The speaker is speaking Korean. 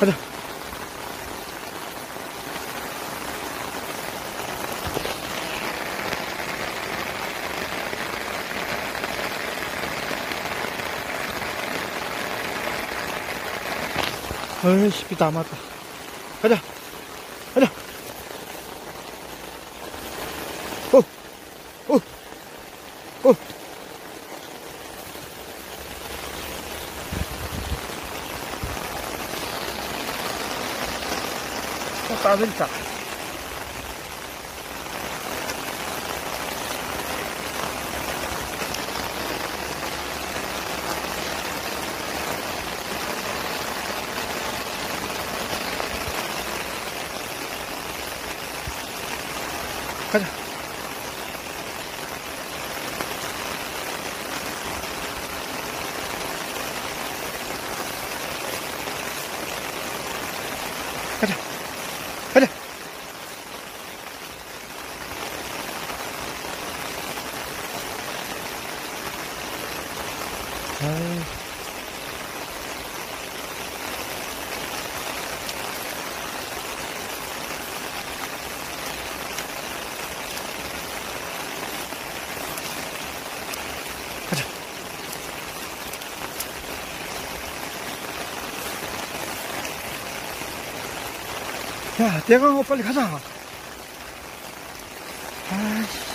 가자. 어이씨, 비다 안 맞다. 가자. 가자. 어, 어, 어. 또 따뜻다. 가자. 가자. 가자. 아유. 가자. 야, 대강호 빨리 가자. 아이씨.